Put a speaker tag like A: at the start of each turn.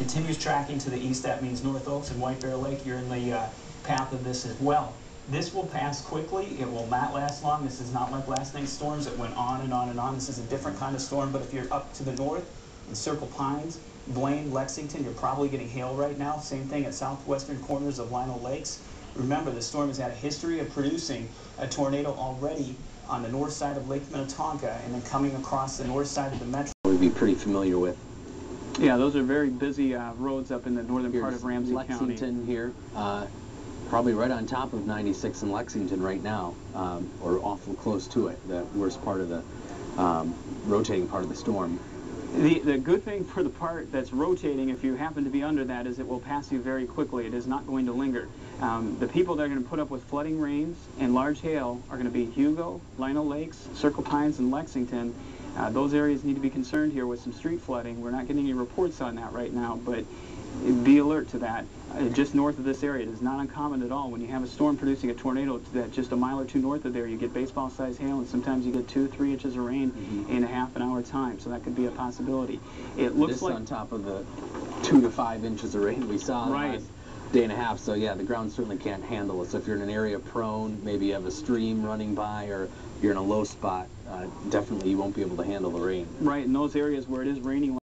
A: continues tracking to the east, that means North Oaks and White Bear Lake, you're in the uh, path of this as well. This will pass quickly, it will not last long, this is not like last night's storms that went on and on and on. This is a different kind of storm, but if you're up to the north, in Circle Pines, Blaine, Lexington, you're probably getting hail right now. Same thing at southwestern corners of Lino Lakes. Remember, the storm has had a history of producing a tornado already on the north side of Lake Minnetonka and then coming across the north side of the metro.
B: We'd be pretty familiar with.
C: Yeah, those are very busy uh, roads up in the northern part of Ramsey
B: Lexington
C: County.
B: here, uh, probably right on top of 96 in Lexington right now, um, or awful close to it, the worst part of the um, rotating part of the storm.
C: The, the good thing for the part that's rotating, if you happen to be under that, is it will pass you very quickly. It is not going to linger. Um, the people that are going to put up with flooding rains and large hail are going to be Hugo, Lino Lakes, Circle Pines, and Lexington. Uh, those areas need to be concerned here with some street flooding. We're not getting any reports on that right now, but be alert to that. Uh, just north of this area, it is not uncommon at all. When you have a storm producing a tornado that just a mile or two north of there, you get baseball-sized hail, and sometimes you get two, three inches of rain in a half an hour time. So that could be a possibility. It looks
B: this
C: like
B: on top of the two to five inches of rain we saw
C: Right.
B: Day and a half. So yeah, the ground certainly can't handle it. So if you're in an area prone, maybe you have a stream running by, or you're in a low spot, uh, definitely you won't be able to handle the rain.
C: right in those areas where it is raining